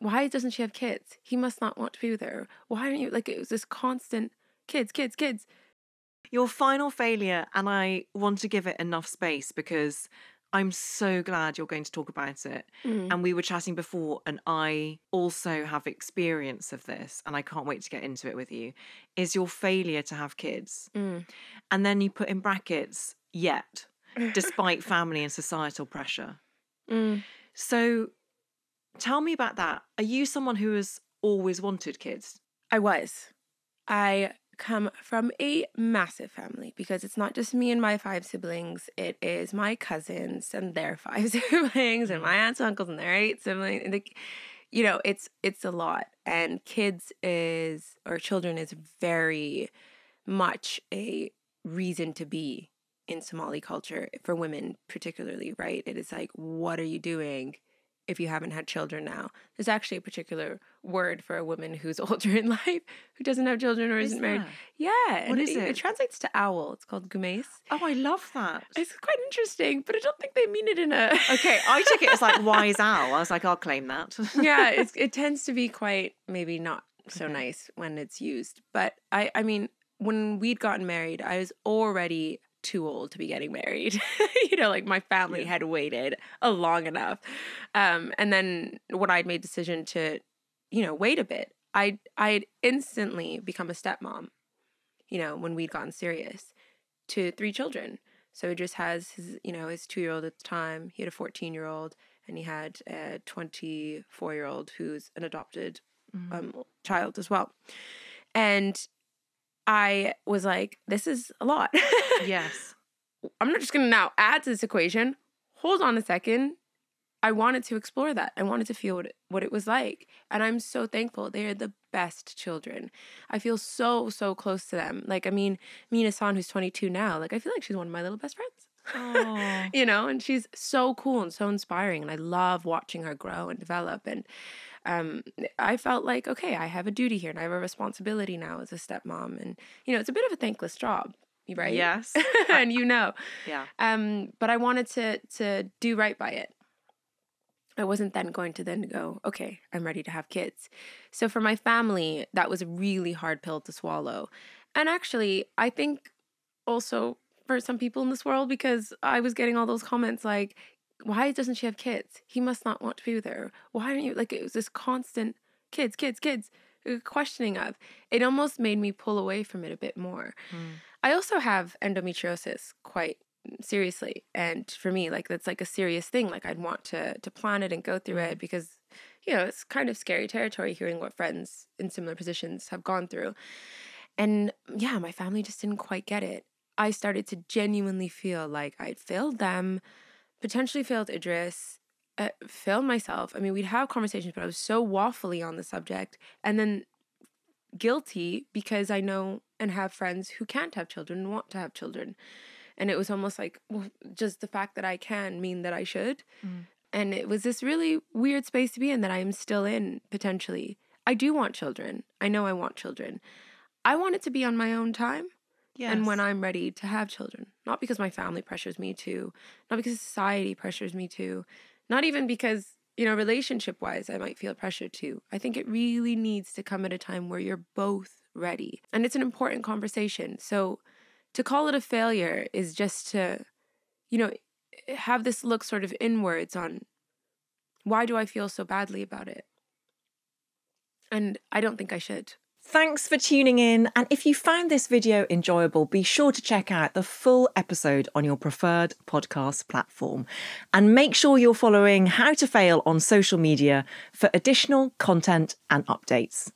why doesn't she have kids? He must not want to be with her. Why don't you like it was this constant kids, kids, kids. Your final failure, and I want to give it enough space because I'm so glad you're going to talk about it. Mm. And we were chatting before, and I also have experience of this, and I can't wait to get into it with you. Is your failure to have kids. Mm. And then you put in brackets, yet, despite family and societal pressure. Mm. So tell me about that. Are you someone who has always wanted kids? I was. I come from a massive family because it's not just me and my five siblings, it is my cousins and their five siblings and mm-hmm. my aunts and uncles and their eight siblings. And the, you know, it's it's a lot. And kids is or children is very much a reason to be in Somali culture for women particularly, right? It is like, what are you doing if you haven't had children now? There's actually a particular word for a woman who's older in life who doesn't have children or Is isn't married. there? Yeah. What is it? it? It translates to owl. It's called gumes. Oh, I love that. It's quite interesting, but I don't think they mean it in a Okay, I took it as like wise owl. I was like, I'll claim that. yeah, it's, it tends to be quite maybe not so Okay. nice when it's used. But I, I mean, when we'd gotten married, I was already too old to be getting married. you know, like my family Yeah. had waited a long enough. Um, and then when I'd made decision to, you know, wait a bit, I I'd instantly become a stepmom. You know, when we'd gotten serious, to three children. So he just has his, you know, his two year old at the time. He had a fourteen year old, and he had a twenty four year old who's an adopted Mhm. um, child as well. And I was like, this is a lot. yes. I'm not just going to now add to this equation. Hold on a second. I wanted to explore that. I wanted to feel what it, what it was like. And I'm so thankful. They are the best children. I feel so, so close to them. Like, I mean, Mina San, who's 22 now, like, I feel like she's one of my little best friends. Oh. you know, and she's so cool and so inspiring. And I love watching her grow and develop. And um, I felt like, okay, I have a duty here and I have a responsibility now as a stepmom. And, you know, it's a bit of a thankless job, right? Yes. and you know. Yeah. Um, but I wanted to to do right by it. I wasn't then going to then go, okay, I'm ready to have kids. So for my family, that was a really hard pill to swallow. And actually, I think also for some people in this world, because I was getting all those comments like, why doesn't she have kids? He must not want to be with her. Why don't you like it was this constant kids, kids, kids uh, questioning of. It almost made me pull away from it a bit more. Mm. I also have endometriosis quite seriously and for me like that's like a serious thing like I'd want to to plan it and go through it because you know it's kind of scary territory hearing what friends in similar positions have gone through and yeah my family just didn't quite get it I started to genuinely feel like I'd failed them potentially failed Idris uh, failed myself I mean we'd have conversations but I was so waffly on the subject and then guilty because I know and have friends who can't have children and want to have children. And it was almost like, well, just the fact that I can mean that I should. Mm. And it was this really weird space to be in that I am still in potentially. I do want children. I know I want children. I want it to be on my own time Yes. and when I'm ready to have children. Not because my family pressures me to, not because society pressures me to, not even because, you know, relationship wise, I might feel pressure to. I think it really needs to come at a time where you're both ready. And it's an important conversation. So to call it a failure is just to, you know, have this look sort of inwards on why do I feel so badly about it? And I don't think I should. Thanks for tuning in. And if you found this video enjoyable, be sure to check out the full episode on your preferred podcast platform. And make sure you're following How to Fail on social media for additional content and updates.